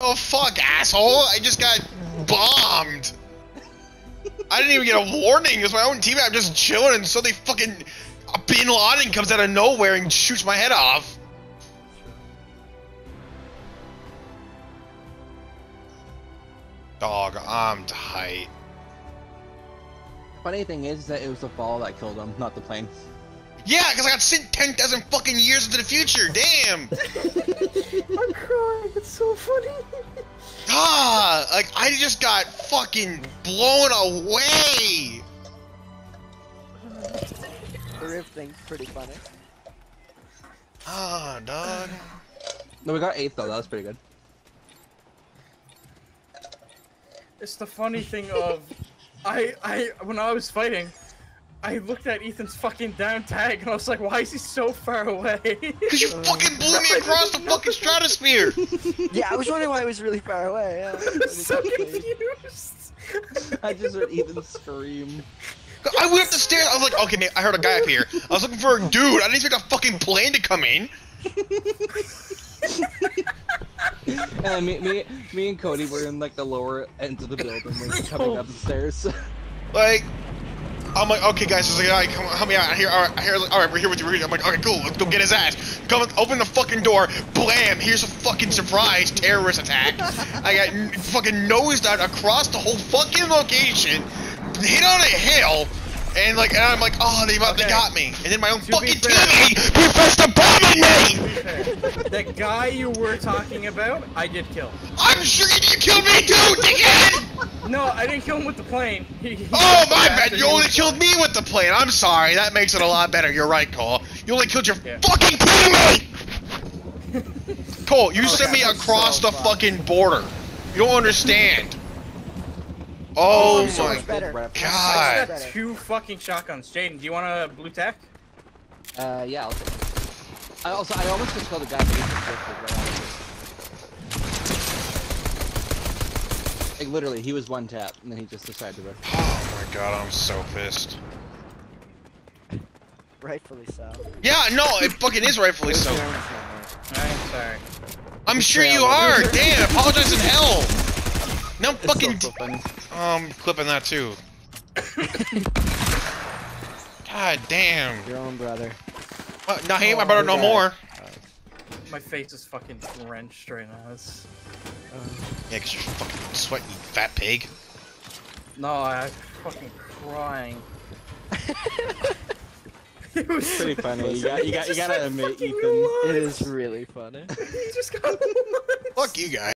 Oh fuck, asshole! I just got bombed. I didn't even get a warning. It's my own teammate. I'm just chilling, and so they fucking Bin Laden comes out of nowhere and shoots my head off. Dog, I'm tight. Funny thing is that it was the fall that killed him, not the plane. Yeah, because I got sent 10,000 fucking years into the future. Damn. I'm crying. It's so funny. ah, like I just got fucking blown away. The riff thing's pretty funny. Ah, dog. No, we got eighth though. That was pretty good. It's the funny thing of, I, I, when I was fighting, I looked at Ethan's fucking down tag and I was like, why is he so far away? Because you fucking blew me across the fucking stratosphere! Yeah, I was wondering why it was really far away. Yeah, I'm so confused. I just heard Ethan scream. I went up the stairs, I was like, okay, man, I heard a guy up here. I was looking for a dude, I didn't expect a fucking plane to come in. and me, me, me and Cody were in like the lower end of the building, like coming up the stairs. Like, I'm like, okay, guys, there's like, guy, come on, help me out. Here, all right, here, all right, we're here with you. We're here. I'm like, okay, cool, let's go get his ass. Come, open the fucking door. Blam! Here's a fucking surprise terrorist attack. I got fucking nosed out across the whole fucking location, hit on a hill, and like, and I'm like, oh, they, okay. they got me. And then my own to fucking teammate pressed a bomb on me. The guy you were talking about, I did kill. I'm sure you did kill me too, dickhead. No, I didn't kill him with the plane. He, he oh my bad! You only killed me with the plane. I'm sorry. That makes it a lot better. You're right, Cole. You only killed your yeah. fucking teammate. Cole, you oh, sent me across so the fun. fucking border. You don't understand. Oh, oh my better. god! I got two fucking shotguns. Jaden, do you want a blue tech? Uh, yeah. I'll take it. I also, I almost just killed a guy. Like literally, he was one tap, and then he just decided to run. Oh my god, I'm so pissed. Rightfully so. Yeah, no, it fucking is rightfully so. I'm sorry. I'm sure you are. Damn, apologize in hell. No it's fucking. So I'm clipping that too. God damn. Your own brother. Uh, no, he ain't oh, my brother no more. My face is fucking drenched right now. It's... Uh... Yeah, cause you're fucking sweating, you fat pig. No, I'm fucking crying. it was pretty funny. You, got, you, got, you gotta admit, Ethan. It is really funny. he just got Fuck you guys.